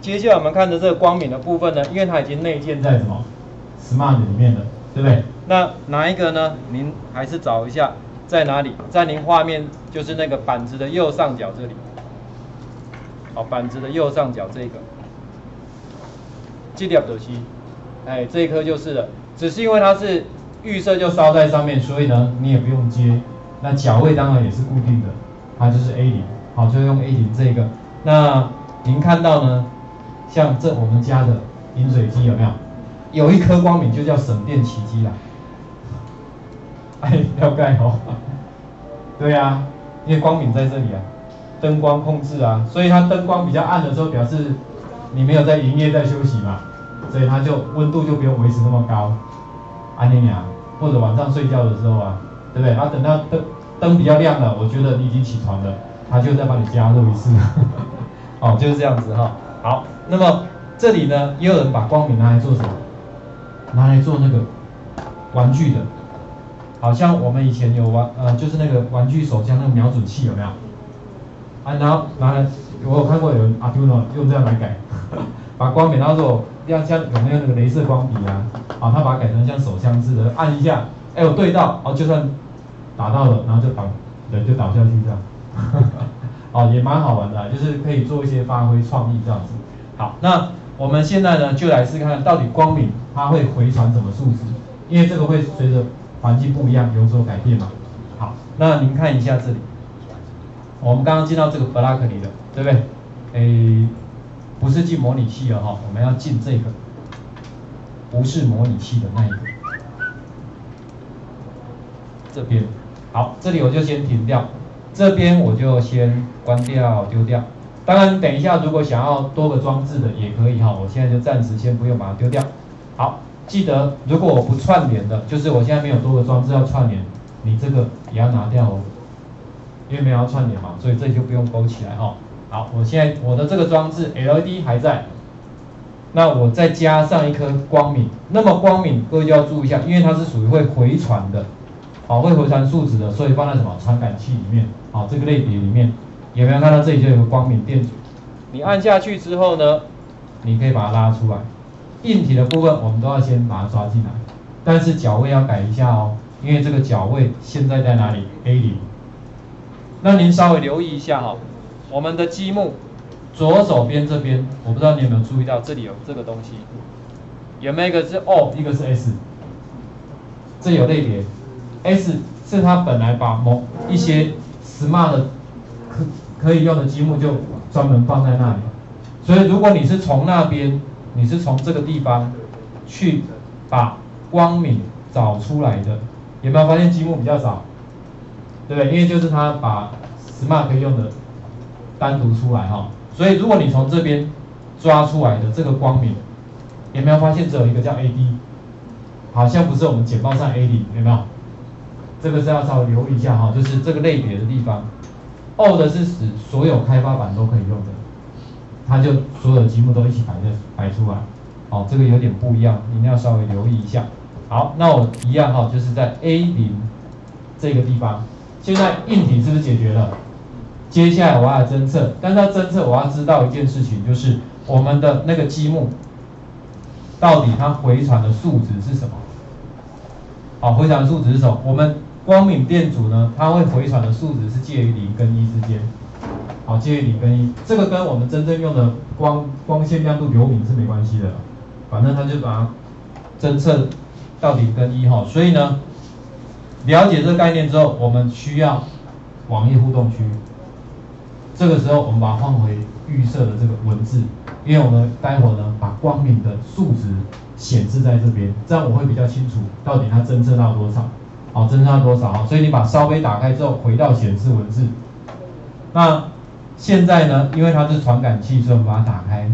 接下来我们看的这个光敏的部分呢，因为它已经内建在什么 Smart 里面了，对不对？那哪一个呢？您还是找一下在哪里，在您画面就是那个板子的右上角这里。好，板子的右上角这个，这条东西，哎，这一颗就是了。只是因为它是预设就烧在上面，所以呢，你也不用接。那脚位当然也是固定的，它就是 A 零，好，就用 A 零这个。那您看到呢？像这我们家的饮水机有没有？有一颗光敏就叫省电奇迹啦。哎，要盖哦。对呀，因为光敏在这里啊，灯光控制啊，所以它灯光比较暗的时候，表示你没有在营业在休息嘛，所以它就温度就不用维持那么高。安妮啊，或者晚上睡觉的时候啊，对不对？然后等到灯灯比较亮了，我觉得你已经起床了，它就再帮你加热一次。哦，就是这样子哈。好，那么这里呢，也有人把光敏拿来做什么？拿来做那个玩具的，好像我们以前有玩，呃，就是那个玩具手枪那个瞄准器有没有？啊，然后拿来，我有看过有人阿 Duno 用这样来改，把光敏当做要像有没有那个镭射光笔啊？啊，他把它改成像手枪似的，按一下，哎，我对到，哦，就算打到了，然后就倒，人就倒下去这样。哦，也蛮好玩的，就是可以做一些发挥创意这样子。好，那我们现在呢，就来试看到底光敏它会回传什么数值，因为这个会随着环境不一样有所改变嘛。好，那您看一下这里，我们刚刚进到这个 block 里的，对不对？诶，不是进模拟器了哈，我们要进这个，不是模拟器的那一个，这边。好，这里我就先停掉。这边我就先关掉丢掉，当然等一下如果想要多个装置的也可以哈，我现在就暂时先不用把它丢掉。好，记得如果我不串联的，就是我现在没有多个装置要串联，你这个也要拿掉哦，因为没有要串联嘛，所以这就不用勾起来哈。好，我现在我的这个装置 LED 还在，那我再加上一颗光敏，那么光敏各位就要注意一下，因为它是属于会回传的。好，会回传数值的，所以放在什么传感器里面？好，这个类别里面有没有看到这里就有个光敏电阻？你按下去之后呢，你可以把它拉出来。硬体的部分我们都要先把它抓进来，但是脚位要改一下哦，因为这个脚位现在在哪里？A 零。那您稍微留意一下哈，我们的积木左手边这边，我不知道你有没有注意到这里有这个东西，有没有一个是 O，一个是 S？这有类别。S 是它本来把某一些 smart 可以用的积木就专门放在那里，所以如果你是从那边，你是从这个地方去把光敏找出来的，有没有发现积木比较少？对不对？因为就是它把 smart 可以用的单独出来哈，所以如果你从这边抓出来的这个光敏，有没有发现只有一个叫 AD？好像不是我们简报上 AD，有没有？这个是要稍微留意一下哈，就是这个类别的地方，O 的是使所有开发版都可以用的，它就所有积木都一起摆在摆出来，哦，这个有点不一样，一定要稍微留意一下。好，那我一样哈，就是在 A 零这个地方，现在硬体是不是解决了？接下来我要侦测，但是要侦测我要知道一件事情，就是我们的那个积木到底它回传的数值是什么？好，回传数值是什么？我们光敏电阻呢，它会回传的数值是介于零跟一之间。好，介于零跟一，这个跟我们真正用的光光线亮度流明是没关系的，反正它就把它侦测到零跟一哈。所以呢，了解这个概念之后，我们需要网页互动区。这个时候我们把它换回预设的这个文字，因为我们待会呢把光敏的数值显示在这边，这样我会比较清楚到底它侦测到多少。好，侦测到多少啊？所以你把烧杯打开之后，回到显示文字。那现在呢？因为它是传感器，所以我们把它打开。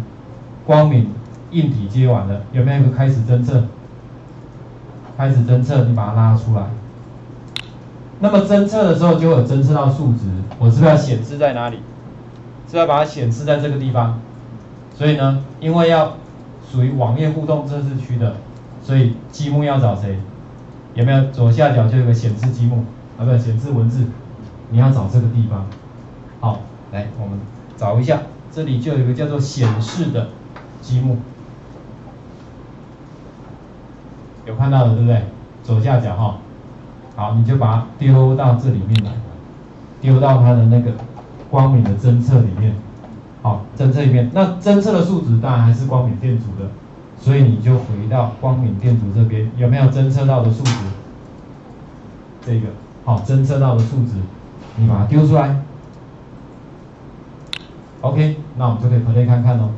光敏硬体接完了，有没有个开始侦测？开始侦测，你把它拉出来。那么侦测的时候就有侦测到数值，我是不是要显示在哪里？是要把它显示在这个地方。所以呢，因为要属于网页互动测试区的，所以积木要找谁？有没有左下角就有个显示积木啊？不是显示文字，你要找这个地方。好，来我们找一下这里就有一个叫做显示的积木，有看到的对不对？左下角哈，好，你就把它丢到这里面来，丢到它的那个光敏的侦测里面，好，侦测里面，那侦测的数值当然还是光敏电阻的，所以你就回到光敏电阻这边，有没有侦测到的数值？这个，好，侦测到的数值，你把它丢出来。OK，那我们就可以 play 看看喽，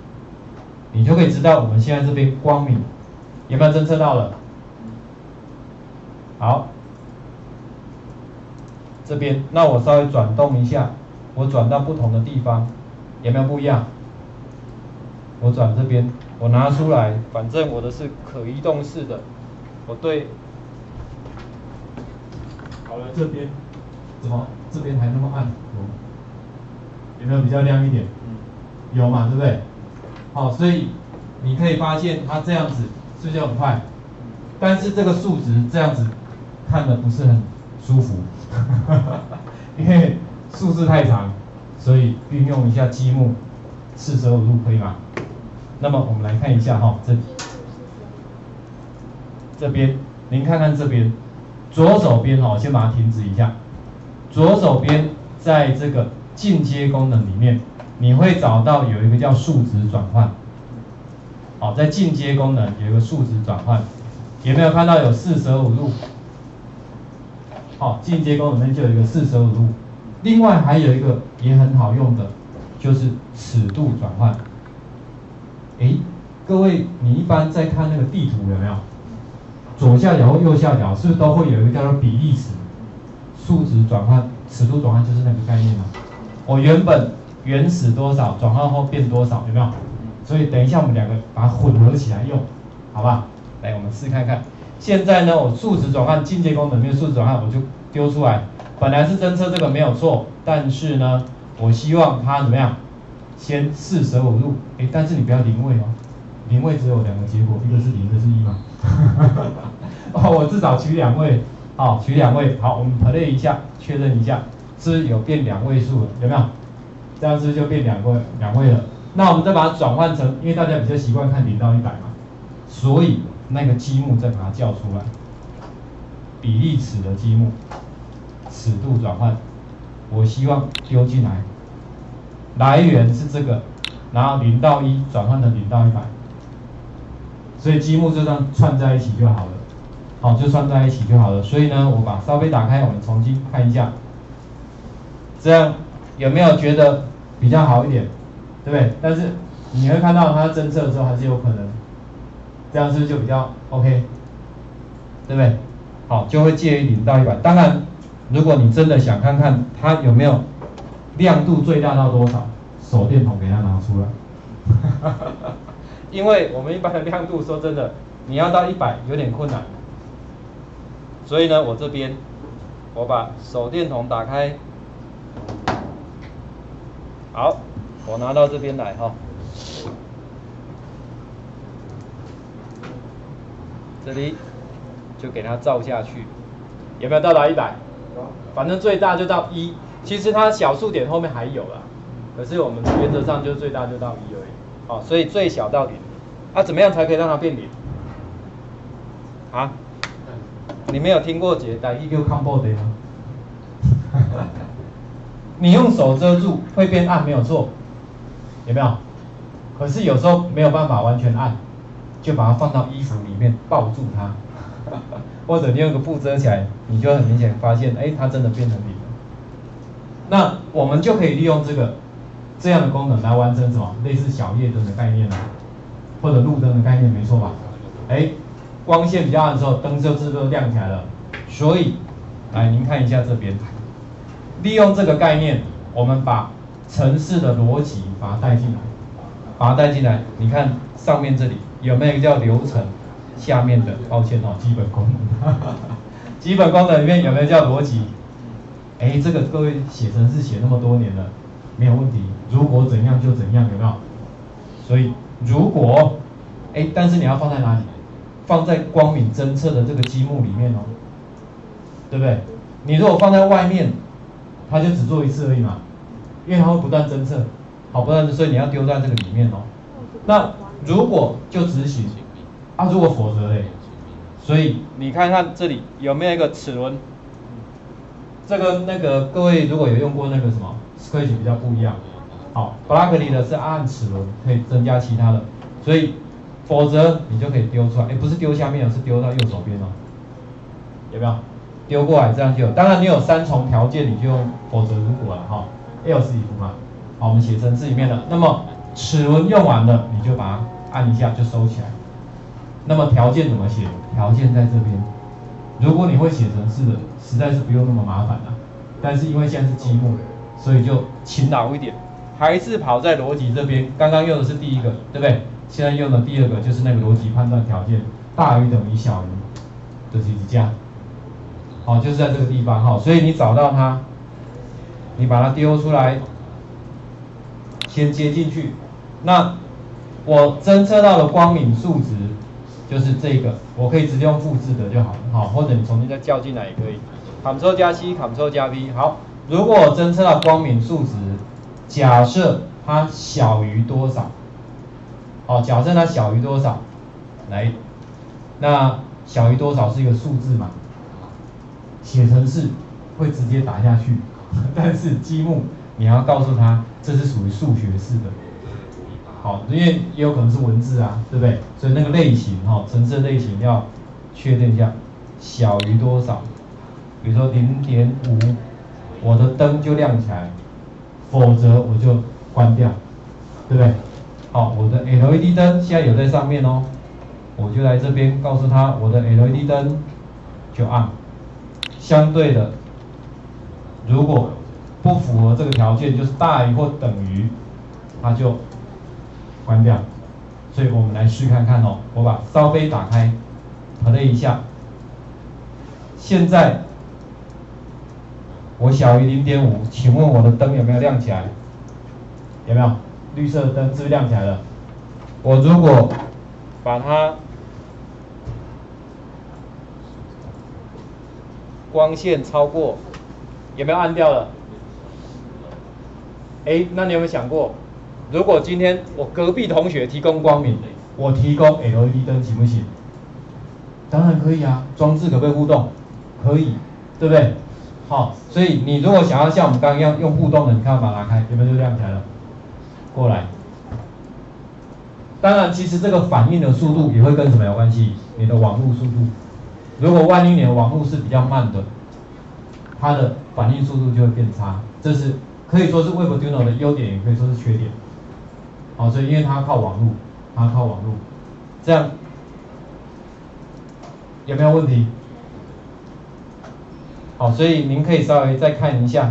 你就可以知道我们现在这边光敏有没有侦测到了。好，这边，那我稍微转动一下，我转到不同的地方，有没有不一样？我转这边，我拿出来，反正我的是可移动式的，我对，好了，这边怎么这边还那么暗？有没有比较亮一点？有嘛，对不对？好，所以你可以发现它这样子是不是很快？但是这个数值这样子看的不是很舒服，因为数字太长，所以运用一下积木四舍五入可以吗？那么我们来看一下哈，这这边您看看这边左手边哈，先把它停止一下，左手边在这个。进阶功能里面，你会找到有一个叫数值转换。好，在进阶功能有一个数值转换，有没有看到有四舍五入？好，进阶功能里面就有一个四舍五入。另外还有一个也很好用的，就是尺度转换。哎，各位，你一般在看那个地图有没有？左下角或右下角是不是都会有一个叫做比例尺？数值转换、尺度转换就是那个概念嘛。我原本原始多少转换后变多少，有没有？所以等一下我们两个把它混合起来用，好吧？来，我们试看看。现在呢，我数值转换进阶功能没有数值转换，我就丢出来。本来是侦测这个没有错，但是呢，我希望它怎么样？先四舍五入，哎，但是你不要零位哦，零位只有两个结果，一个是零，一个是一嘛。哦，我至少取两位，好，取两位。好，我们 play 一下，确认一下。是有变两位数了，有没有？这样子就变两位两位了。那我们再把它转换成，因为大家比较习惯看零到一百嘛，所以那个积木再把它叫出来，比例尺的积木，尺度转换，我希望丢进来，来源是这个，然后零到一转换成零到一百，所以积木就这样串在一起就好了，好，就串在一起就好了。所以呢，我把稍微打开，我们重新看一下。这样有没有觉得比较好一点，对不对？但是你会看到它侦测的时候还是有可能，这样是不是就比较 OK，对不对？好，就会介于零到一百。当然，如果你真的想看看它有没有亮度最大到多少，手电筒给它拿出来，因为我们一般的亮度说真的，你要到一百有点困难，所以呢，我这边我把手电筒打开。好，我拿到这边来哈，这里就给它照下去，有没有到达一百？反正最大就到一，其实它小数点后面还有啦，可是我们原则上就最大就到一而已。哦，所以最小到零，啊，怎么样才可以让它变零？啊？你没有听过解答 E Q Combo 的吗？你用手遮住会变暗，没有错，有没有？可是有时候没有办法完全暗，就把它放到衣服里面抱住它，或者你用个布遮起来，你就很明显发现，哎，它真的变成零了。那我们就可以利用这个这样的功能来完成什么？类似小夜灯的概念啊，或者路灯的概念，没错吧？哎，光线比较暗的时候，灯就是都亮起来了。所以，来您看一下这边。利用这个概念，我们把城市的逻辑把它带进来，把它带进来。你看上面这里有没有一个叫流程？下面的，抱歉哦，基本功能，基本功能里面有没有叫逻辑？哎，这个各位写程式写那么多年了，没有问题。如果怎样就怎样，有没有？所以如果，哎，但是你要放在哪里？放在光敏侦测的这个积木里面哦，对不对？你如果放在外面。它就只做一次而已嘛，因为它会不断侦测，好，不然所以你要丢在这个里面哦。那如果就执行，啊，如果否则嘞，所以你看看这里有没有一个齿轮？这个那个各位如果有用过那个什么 Scratch 比较不一样，好，Blockly 的是按齿轮可以增加其他的，所以否则你就可以丢出来，哎，不是丢下面，是丢到右手边哦，有没有？丢过来这样就有，当然你有三重条件，你就用否则如果了哈，else if 嘛，好，我们写成字里面的，那么齿轮用完了，你就把它按一下就收起来。那么条件怎么写？条件在这边。如果你会写程式的，实在是不用那么麻烦了。但是因为现在是积木，所以就勤劳一点，还是跑在逻辑这边。刚刚用的是第一个，对不对？现在用的第二个就是那个逻辑判断条件，大于等于小于，这是一加。好，就是在这个地方哈。所以你找到它，你把它丢出来，先接进去。那我侦测到的光敏数值。就是这个，我可以直接用复制的就好了，好，或者你重新再叫进来也可以。Ctrl 加 C，Ctrl 加 V，好，如果侦测到光敏数值，假设它小于多少？好，假设它小于多少？来，那小于多少是一个数字嘛？写程式会直接打下去，但是积木你要告诉他这是属于数学式的。好，因为也有可能是文字啊，对不对？所以那个类型哈，程式类型要确定一下，小于多少？比如说零点五，我的灯就亮起来，否则我就关掉，对不对？好，我的 LED 灯现在有在上面哦，我就来这边告诉他，我的 LED 灯就暗。相对的，如果不符合这个条件，就是大于或等于，它就。关掉，所以我们来试看看哦。我把烧杯打开，play 一下。现在我小于零点五，请问我的灯有没有亮起来？有没有？绿色的灯是不是亮起来了？我如果把它光线超过，有没有暗掉了？哎，那你有没有想过？如果今天我隔壁同学提供光明，我提供 LED 灯行不行？当然可以啊，装置可不可以互动？可以，对不对？好，所以你如果想要像我们刚刚一样用互动的，你看把它拉开，有没有就亮起来了？过来。当然，其实这个反应的速度也会跟什么有关系？你的网络速度。如果万一你的网络是比较慢的，它的反应速度就会变差。这是可以说是 Webduino 的优点，也可以说是缺点。好，所以因为它靠网络，它靠网络，这样有没有问题？好，所以您可以稍微再看一下。